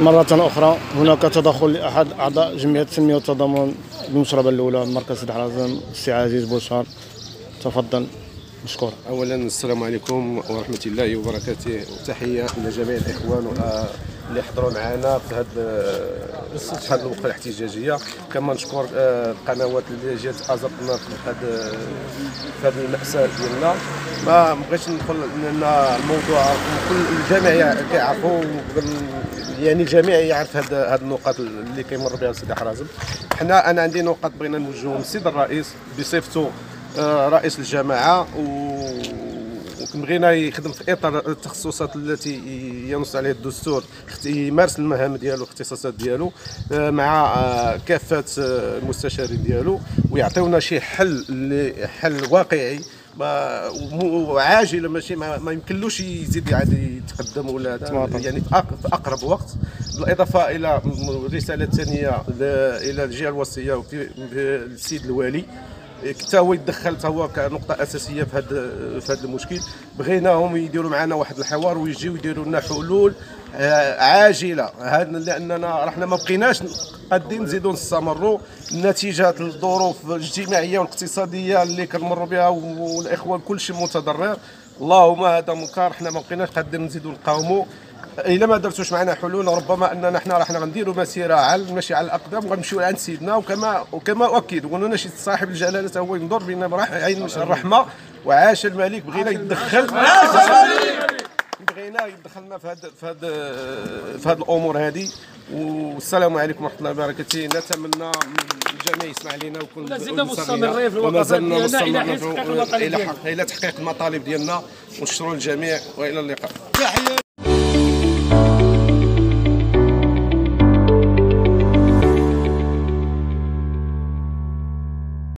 مرة أخرى هناك تدخل لأحد أعضاء جمعية التنمية والتضامن بالمشربة الأولى مركز حازم السي عزيز بوشار تفضل. مشكور اولا السلام عليكم ورحمة الله وبركاته. وتحيه لجميع الإخوان آه، اللي حضروا معنا في هذه هذه الوقفة الاحتجاجية. كما نشكر آه، القنوات اللي جات ازرتنا في هذا في هذه المأساة ديالنا. ما بغيتش ندخل لأن الموضوع كل الجميع كيعرفوا يعني الجميع يعرف هاد هاد النقاط اللي كيمر بها سيدي حرازم حنا أنا عندي نقاط بغينا نوجههم للسيد الرئيس بصفته آه، رئيس الجماعة و وكنبغينا يخدم في إطار التخصصات التي ينص عليه الدستور يمارس المهام ديالو الاختصاصات ديالو آه، مع آه، كافة آه، المستشارين ديالو ويعطيونا شي حل حل واقعي ما ومو- وعاجل ماشي ما, ما يمكنلوش يزيد عاد يتقدم ولا هذا يعني في أقرب وقت. بالإضافة إلى الرساله الثانية إلى الجهة الوصية السيد الوالي. حتى هو يتدخل حتى هو كنقطة أساسية في هذا في هذا المشكل. بغيناهم يديروا معنا واحد الحوار ويجيو يديروا لنا حلول آه، عاجلة. هذا لأننا رحنا ما بقيناش قادين نزيدوا نستمروا نتيجه الظروف الاجتماعية والاقتصادية اللي كنمروا بها والاخوان كل شيء متضرر. اللهم هذا منكر حنا ما بقيناش قادين نزيدوا نقاوموا الا ما درتوش معنا حلول ربما أننا حنا راح غنديروا مسيرة على ماشي على الأقدام وغنمشيو عند سيدنا وكما وكما أؤكد قلنا شي صاحب الجلالة هو ينظر بنا براح عين الرحمة وعاش الملك. بغينا يتدخل بغينا يدخلنا في هذا في هذا في هذه الأمور هذه والسلام عليكم ورحمة الله وبركاته. نتمنى من الجميع يسمع لنا ويكون ويسمع مستمرين في وما زلنا مستمرين إلى ديالنا. حق- إلى تحقيق المطالب ديالنا. ونشكروا الجميع وإلى اللقاء.